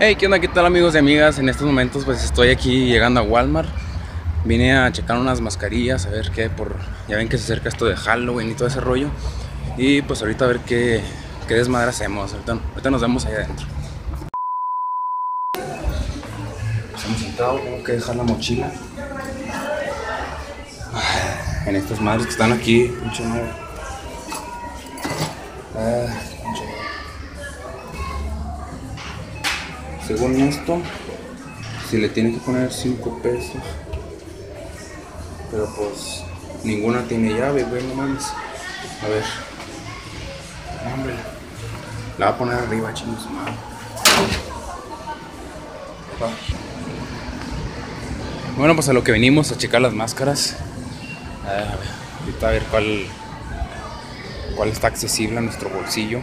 Hey, ¿qué onda? ¿Qué tal amigos y amigas? En estos momentos pues estoy aquí llegando a Walmart. Vine a checar unas mascarillas, a ver qué por... Ya ven que se acerca esto de Halloween y todo ese rollo. Y pues ahorita a ver qué, qué desmadre hacemos. Ahorita, ahorita nos vemos ahí adentro. Estamos sentados, tengo que dejar la mochila. En estas madres que están aquí, madre. Ah, Según esto, si le tiene que poner 5 pesos. Pero pues ninguna tiene llave, güey, no mames. A ver. Hombre. La voy a poner arriba, chingos. Va. Bueno, pues a lo que venimos, a checar las máscaras. Ah, ahorita a ver cuál, cuál está accesible a nuestro bolsillo.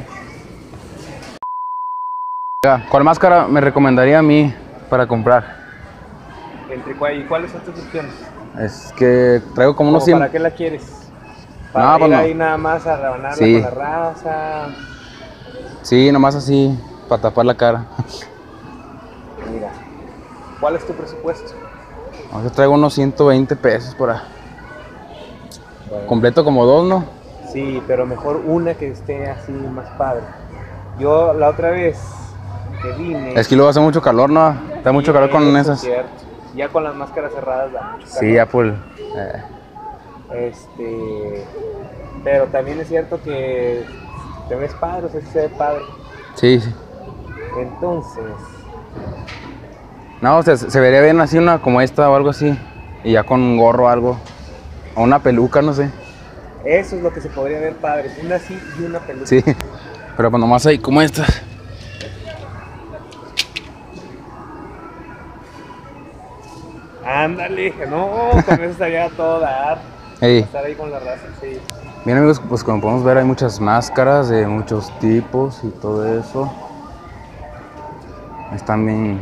¿Cuál máscara me recomendaría a mí para comprar? ¿Entre cuál, ¿Y cuáles son tus opciones? Es que traigo como unos ¿Cómo 100. ¿Para qué la quieres? No, ¿Para pues ir no. ahí nada más a rebanarla Sí. con la raza? Sí, nomás así, para tapar la cara. Mira, ¿cuál es tu presupuesto? Yo traigo unos 120 pesos por ahí. Completo como dos, ¿no? Sí, pero mejor una que esté así más padre. Yo la otra vez que vine... Es que luego hace mucho calor, ¿no? Está mucho calor con esas. cierto. Ya con las máscaras cerradas da mucho Sí. Apple. eh, Este... Pero también es cierto que te ves padre, o sea, se ve padre. sí, sí. Entonces, No, o sea, se vería bien así una como esta o algo así. Y ya con un gorro o algo. O una peluca, no sé. eso es lo que se podría ver padre. Una así y una peluca. Sí. Pero pues nomás hay como estas. Ándale, no, con eso estaría todo dar. Ey. Estar ahí con la raza, sí. Bien amigos, pues como podemos ver hay muchas máscaras de muchos tipos y todo eso. Están bien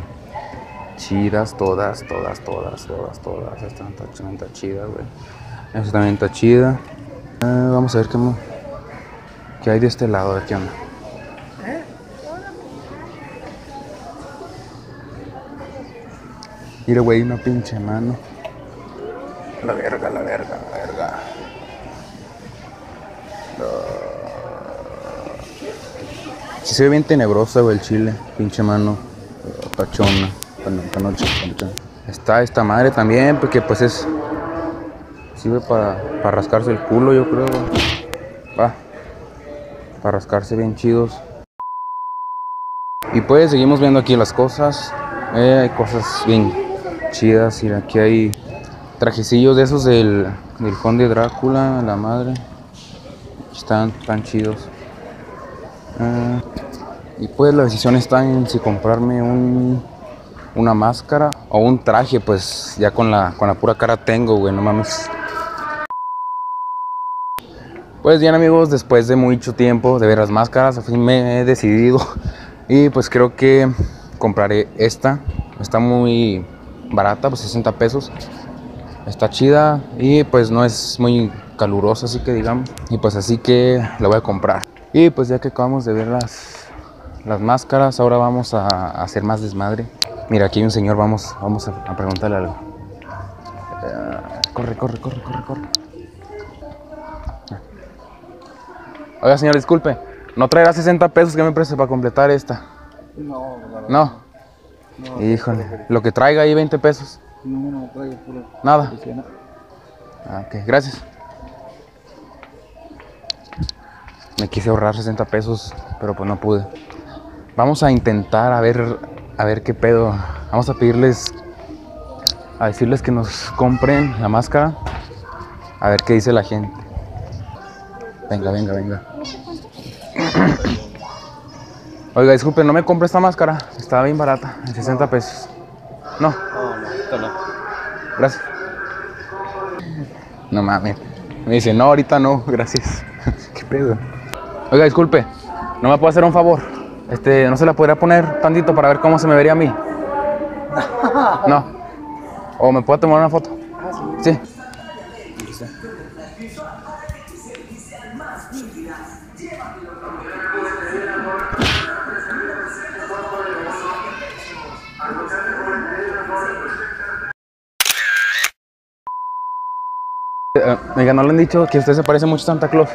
chidas, todas, todas, todas, todas, todas. Esta está, también está chida, güey. Esta también está chida. Eh, vamos a ver qué, qué hay de este lado, a ver qué onda. Mira, güey, una pinche mano. La verga, la verga, la verga. Sí se ve bien tenebrosa, güey, el chile. Pinche mano. eh, Pachona. Panocha. Está esta madre también, porque pues es... Sirve para, para rascarse el culo, yo creo. Va. Para rascarse bien chidos. Y pues seguimos viendo aquí las cosas. Eh, hay cosas bien chidas. Mira, aquí hay trajecillos de esos del, del conde Drácula, la madre. Están tan chidos. Ah, y pues la decisión está en si comprarme un, una máscara o un traje, pues ya con la, con la pura cara tengo, güey, no mames. Pues bien amigos, después de mucho tiempo de ver las máscaras, al fin me he decidido y pues creo que compraré esta. Está muy barata, pues 60 pesos. Está chida y pues no es muy calurosa, así que digamos. Y pues así que la voy a comprar. Y pues ya que acabamos de ver las, las máscaras, ahora vamos a, a hacer más desmadre. Mira, aquí hay un señor, vamos, vamos a, a preguntarle algo. Corre, corre, corre, corre, corre. Oiga, señor, disculpe. ¿No traerá 60 pesos que me preste para completar esta? No, verdad, No. No. Híjole. Lo que traiga ahí 20 pesos. No, no traigo puro. Nada. Ah, ok, gracias. Me quise ahorrar 60 pesos, pero pues no pude. Vamos a intentar a ver, a ver qué pedo. Vamos a pedirles, a decirles que nos compren la máscara. A ver qué dice la gente. Venga, venga, venga. Oiga, disculpe, no me compre esta máscara. Está bien barata, en 60 pesos. No, No, no, no. Gracias. No mames. Me dice, no, ahorita no, gracias. ¿Qué pedo? Oiga, disculpe, ¿no me puede hacer un favor? Este, ¿no se la podría poner tantito para ver cómo se me vería a mí? No. ¿O me puede tomar una foto? Sí. Eh, Oiga, ¿no le han dicho que usted se parece mucho a Santa Claus?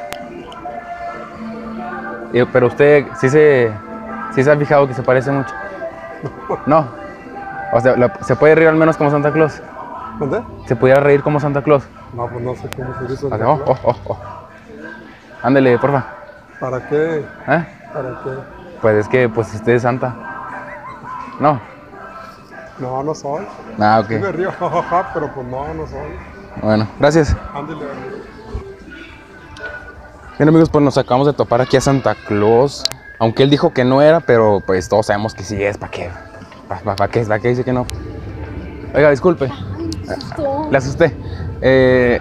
Y- Pero usted sí se, sí se ha fijado que se parece mucho. No. O sea, la- ¿se puede reír al menos como Santa Claus? ¿Dónde? ¿Se pudiera reír como Santa Claus? No, pues no sé cómo se dice. O sea, oh, oh, oh, oh. Ándele, porfa. ¿Para qué? ¿Eh? ¿Para qué? Pues es que pues usted es Santa. No. No, no soy. Ah, Sí me ok. río, pero pues no, no soy. Bueno, gracias. Ándale. Bien amigos, pues nos acabamos de topar aquí a Santa Claus. Aunque él dijo que no era, pero pues todos sabemos que sí es. ¿Para qué? ¿Para qué? ¿Para qué dice que no? Oiga, disculpe. susto. Le asusté. Eh,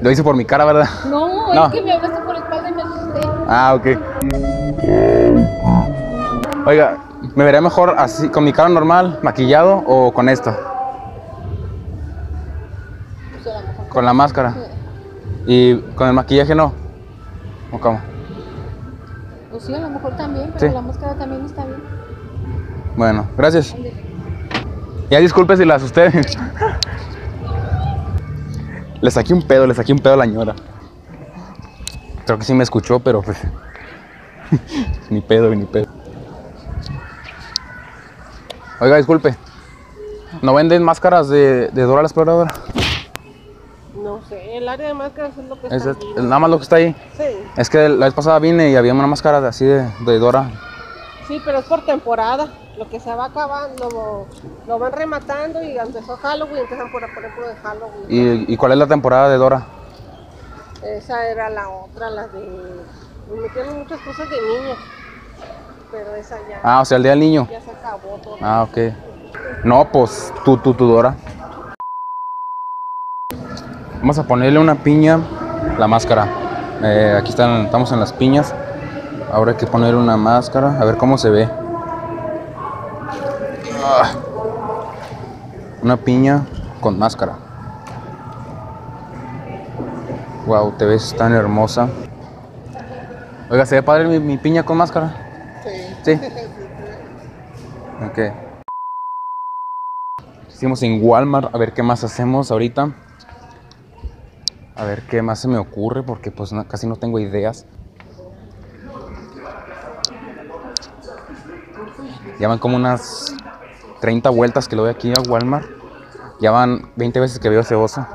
lo hice por mi cara, ¿verdad? No, No. es que me hablaste por la espalda y me asusté. Ah, ok. Oiga, ¿me vería mejor así, con mi cara normal, maquillado o con esto? Con la máscara. ¿Y con el maquillaje no? ¿O cómo? Pues sí, a lo mejor también, pero Sí. la máscara también está bien. Bueno, gracias. Ya disculpe si la asusté. Le saqué un pedo, le saqué un pedo a la ñora. Creo que sí me escuchó, pero pues. ni pedo, ni pedo. Oiga, disculpe. ¿No venden máscaras de, de Dora la Exploradora? No sé, el área de máscaras es lo que Es, está es nada más lo que está ahí. Sí, Es que la vez pasada vine y había una máscara de- así de, de Dora. sí, pero es por temporada. Lo que se va acabando, lo, lo van rematando y empezó Halloween, empiezan por poner puro de Halloween. ¿Y, ¿Y cuál es la temporada de Dora? Esa era la otra, la de... me Metieron muchas cosas de niños, pero esa ya, Ah, o sea, el Día del Niño. ya se acabó todo. Ah, ok. No, pues tú, tú, tú, Dora. Vamos a ponerle una piña, la máscara. Eh, aquí están, estamos en las piñas. Ahora hay que ponerle una máscara, a ver cómo se ve. Ah. Una piña con máscara. Wow, te ves tan hermosa. Oiga, ¿se ve padre mi, mi piña con máscara? Sí. Sí. Ok. Hicimos en Walmart, a ver qué más hacemos ahorita. A ver qué más se me ocurre, porque pues casi no tengo ideas. Ya van como unas 30 vueltas que lo doy aquí a Walmart. Ya van 20 veces que veo ese oso.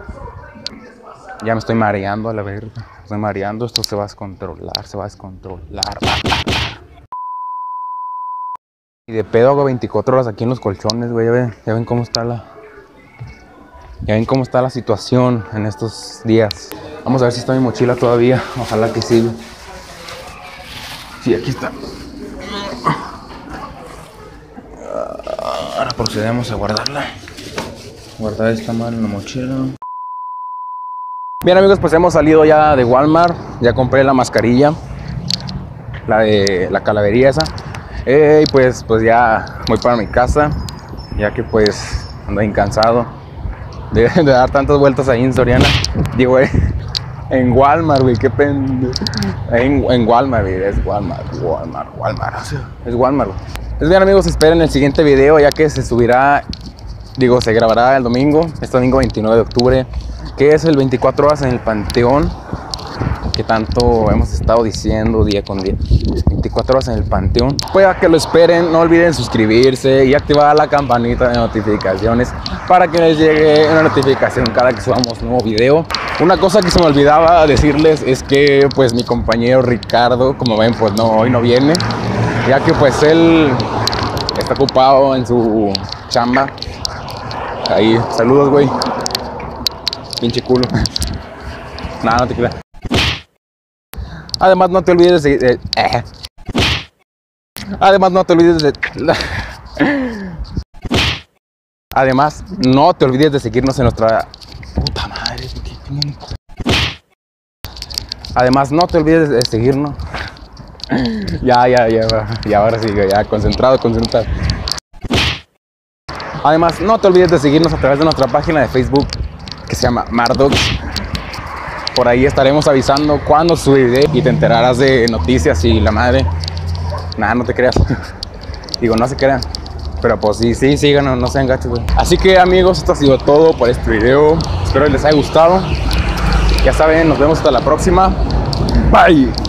Ya me estoy mareando a la verga. Estoy mareando, esto se va a descontrolar, se va a descontrolar. Y de pedo hago 24 horas aquí en los colchones, güey. Ya ven, ya ven cómo está la. Ya ven cómo está la situación en estos días. Vamos a ver si está mi mochila todavía. Ojalá que sí. Sí, aquí está. Ahora procedemos a guardarla. Guardar esta mano en la mochila. Bien amigos, pues hemos salido ya de Walmart. Ya compré la mascarilla. La de la calavería esa. Y pues, pues ya voy para mi casa, ya que pues ando bien cansado de, de dar tantas vueltas ahí en Soriana. Digo, eh, en Walmart, güey, qué pendejo. En, en Walmart, güey, es Walmart, Walmart, Walmart. o sea, Es Walmart, güey. Pues bien amigos, esperen el siguiente video ya que se subirá, digo, se grabará el domingo, este domingo 29 de octubre, que es el 24 horas en el Panteón que tanto hemos estado diciendo día con día. 24 horas en el panteón. Pueda que lo esperen, no olviden suscribirse y activar la campanita de notificaciones para que les llegue una notificación cada que subamos nuevo video. Una cosa que se me olvidaba decirles es que pues mi compañero Ricardo, como ven, pues no, hoy no viene, ya que pues él está ocupado en su chamba. Ahí, saludos, güey. Pinche culo. Nada, no te creas. Además, no te olvides de. de- eh. Además, no te olvides de. Además, no te olvides de seguirnos en nuestra. Puta madre, ¿qué- qué me- Además, no te olvides de seguirnos. Ya, ya, ya, ya, ahora sí, ya, concentrado, concentrado. Además, no te olvides de seguirnos a través de nuestra página de Facebook que se llama Mardox. Por ahí estaremos avisando cuando sube video y te enterarás de noticias y la madre. Nada, no te creas. Digo, no se crean. Pero pues sí, sí, síganos, no sean gachos, güey. Así que amigos, esto ha sido todo por este video. Espero les haya gustado. Ya saben, nos vemos hasta la próxima. Bye.